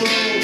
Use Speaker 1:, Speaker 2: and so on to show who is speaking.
Speaker 1: world.